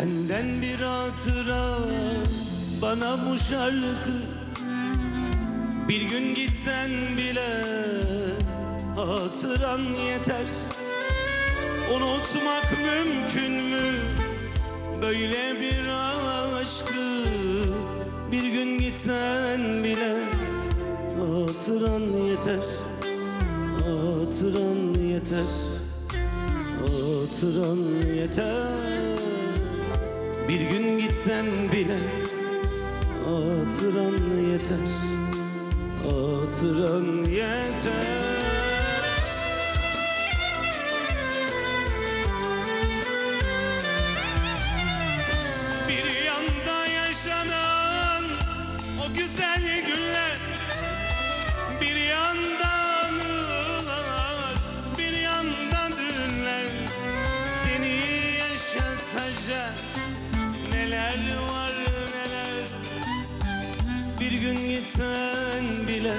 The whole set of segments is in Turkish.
Senden bir hatıra bana bu şarkı Bir gün gitsen bile hatıran yeter. Unutmak mümkün mü? Böyle bir aşkı Bir gün gitsen bile hatıran yeter. Hatıran yeter. Hatıran yeter Bir gün gitsen bile Hatıran yeter Hatıran yeter. Bir yanda yaşanan o güzel günler Bir yanda anılar, bir yanda dünler Seni yaşatacak neler var neler. Bir gün gitsen bile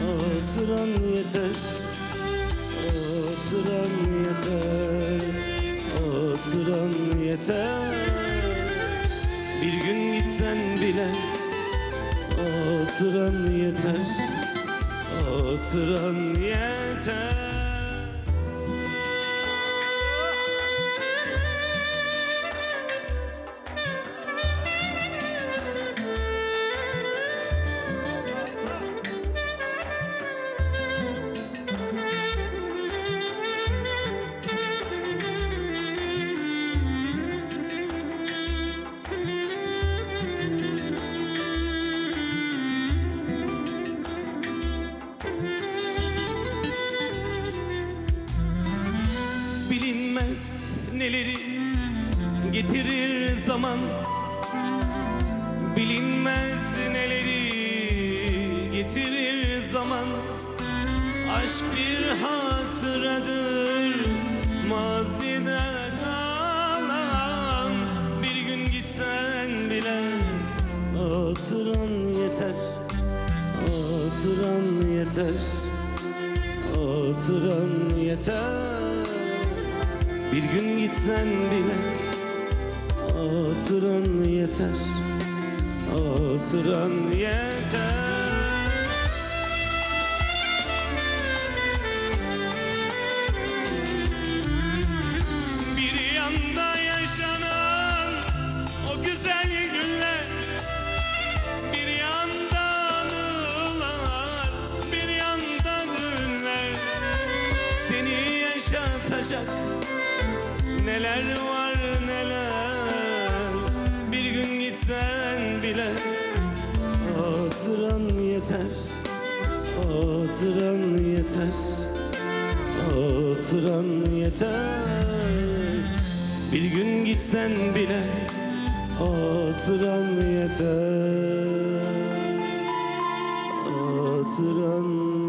hatıran yeter Hatıran yeter Hatıran yeter. Bir gün gitsen bile Hatıran yeter Hatıran yeter Bilinmez neleri getirir zaman. Bilinmez neleri getirir zaman. Aşk bir hatıradır mazide kalan. Bir gün gitsen bile hatıran yeter Hatıran yeter Hatıran yeter Bir gün gitsen bile Hatıran yeter Hatıran yeter. Yaşatacak neler var neler? Bir gün gitsen bile hatıran yeter Hatıran yeter Hatıran yeter. Bir gün gitsen bile Hatıran yeter Hatıran yeter